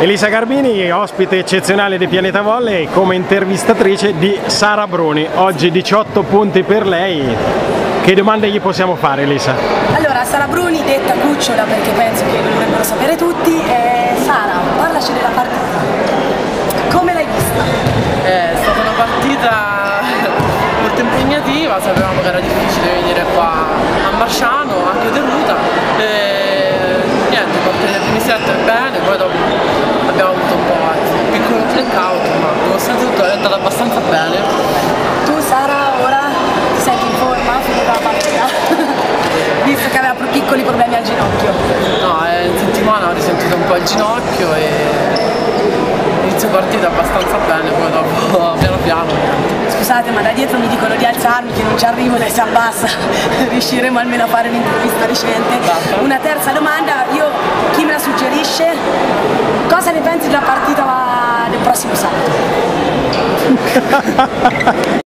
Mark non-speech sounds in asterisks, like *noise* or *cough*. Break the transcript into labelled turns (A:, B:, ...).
A: Elisa Garbini, ospite eccezionale di Pianeta Volley come intervistatrice di Sara Bruni. Oggi 18 punti per lei. Che domande gli possiamo fare Elisa?
B: Allora, Sara Bruni, detta cucciola perché penso che lo dovrebbero sapere tutti. Eh, Sara, parlaci della partita. Come l'hai vista?
C: È stata una partita *laughs* molto impegnativa, sapevamo che era difficile venire qua a Marciano, anche delusa. E niente, partire i primi set bene, poi dopo
B: piccoli problemi al ginocchio.
C: No, eh, settimana ho risentito un po' il ginocchio e inizio partita abbastanza bene, poi dopo *laughs* piano piano.
B: Scusate, ma da dietro mi dicono di alzarmi che non ci arrivo, lei si abbassa. *laughs* Riusciremo almeno a fare un'intervista decente.
C: Basta.
B: Una terza domanda, io chi me la suggerisce? Cosa ne pensi della partita del prossimo sabato? *laughs*